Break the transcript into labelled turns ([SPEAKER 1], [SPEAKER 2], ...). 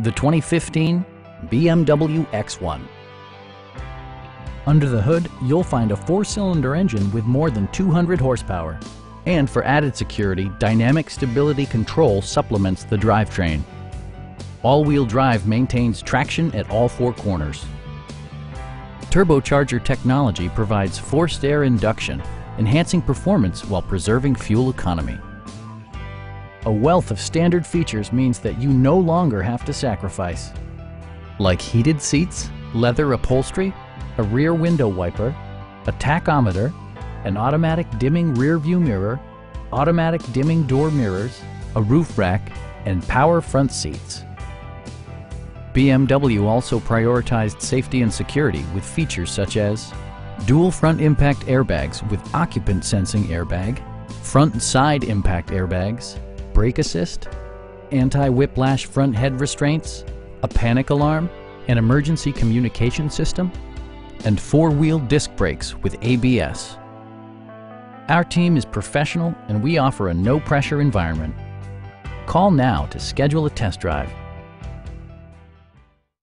[SPEAKER 1] the 2015 BMW X1. Under the hood, you'll find a four-cylinder engine with more than 200 horsepower. And for added security, Dynamic Stability Control supplements the drivetrain. All-wheel drive maintains traction at all four corners. Turbocharger technology provides forced air induction, enhancing performance while preserving fuel economy. A wealth of standard features means that you no longer have to sacrifice. Like heated seats, leather upholstery, a rear window wiper, a tachometer, an automatic dimming rear view mirror, automatic dimming door mirrors, a roof rack, and power front seats. BMW also prioritized safety and security with features such as dual front impact airbags with occupant sensing airbag, front and side impact airbags, brake assist, anti-whiplash front head restraints, a panic alarm, an emergency communication system, and four-wheel disc brakes with ABS. Our team is professional and we offer a no-pressure environment. Call now to schedule a test drive.